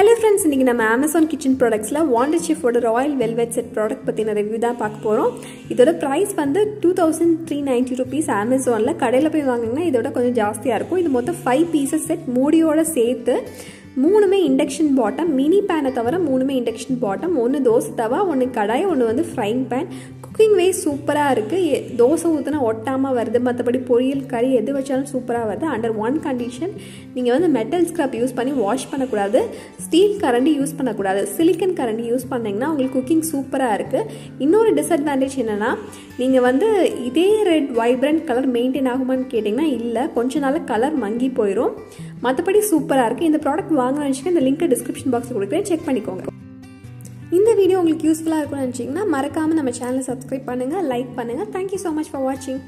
Hello friends இன்றைக்கி நம்ம Amazon kitchen ப்ராடக்ட்ஸில் வாண்டர் ஷெஃபோட ராயல் வெல்வெட் செட் ப்ராடக்ட் பற்றின ரிவ்யூ தான் பார்க்க போகிறோம் இதோட ப்ரைஸ் வந்து two thousand three ninety rupees அமேசானில் கடையில் போய் வாங்குங்கன்னா இதோட கொஞ்சம் ஜாஸ்தியாக இருக்கும். இது மொத்தம் ஃபைவ் பீசஸ் செட் மூடியோட சேர்த்து மூணுமே இண்டக்ஷன் பாட்டம் மினி பேனை தவிர மூணுமே இண்டக்ஷன் பாட்டம் ஒன்று தோசை தவா ஒன்று கடாய் ஒன்று வந்து ஃப்ரைங் பேன் குக்கிங் வே சூப்பராக இருக்குது தோசை ஊற்றினா ஒட்டாமல் வருது. மற்றபடி பொரியல் கறி எது வச்சாலும் சூப்பராக வருது. அண்டர் ஒன் கண்டிஷன் நீங்கள் வந்து மெட்டல் ஸ்க்ரப் யூஸ் பண்ணி வாஷ் பண்ணக்கூடாது. ஸ்டீல் கரண்டி யூஸ் பண்ணக்கூடாது. சிலிக்கன் கரண்டி யூஸ் பண்ணிங்கன்னா உங்களுக்கு குக்கிங் சூப்பராக இருக்குது இன்னொரு டிஸ்அட்வான்டேஜ் என்னென்னா நீங்கள் வந்து இதே ரெட் வைப்ரண்ட் கலர் மெயின்டைன் ஆகுமான்னு கேட்டிங்கன்னா இல்லை. கொஞ்ச நாள் கலர் மங்கி போயிடும் மற்றபடி சூப்பராக இருக்குது இந்த ப்ராடக்ட் வாங்கணும்னு நினச்சிக்க இந்த லிங்க்கை டிஸ்கிரிப்ஷன் பாக்ஸில் கொடுக்குறேன். செக் பண்ணிக்கோங்க. இந்த வீடியோ உங்களுக்கு யூஸ்ஃபுல்லாக இருக்கும்னு நினச்சிங்கன்னா மறக்காமல் நம்ம சேனலை சப்ஸ்கிரைப் பண்ணுங்கள் லைக் பண்ணுங்கள் தேங்க்யூ ஸோ மச் ஃபார் வாட்சிங்